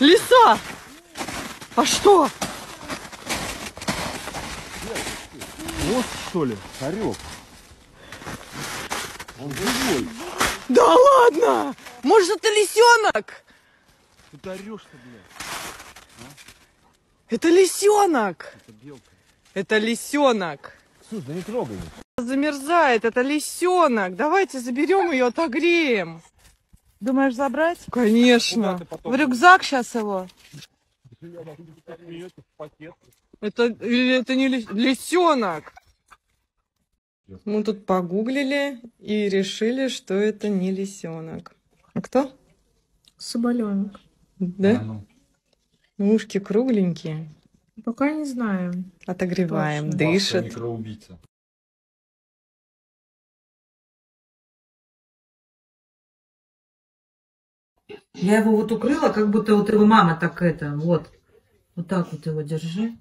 Лиса! А что? Мост, что ли? Хорек. Он живой. Да ладно! Может, это лисенок? Ты ты орешь-то, блядь. Это лисенок! Это белка. Это лисенок! Слушай, да не трогай. Замерзает, это лисенок. Давайте заберем ее, отогреем. Думаешь забрать? Конечно. В рюкзак сейчас его. Это, это не лис- лисенок? Мы тут погуглили и решили, что это не лисенок. А кто? Соболенок. Да? ну. Ну, Ушки кругленькие. Пока не знаю. Отогреваем, Точно. дышит. Микроубийца. Я его вот укрыла, как будто вот его мама так это, вот. Вот так вот его держи.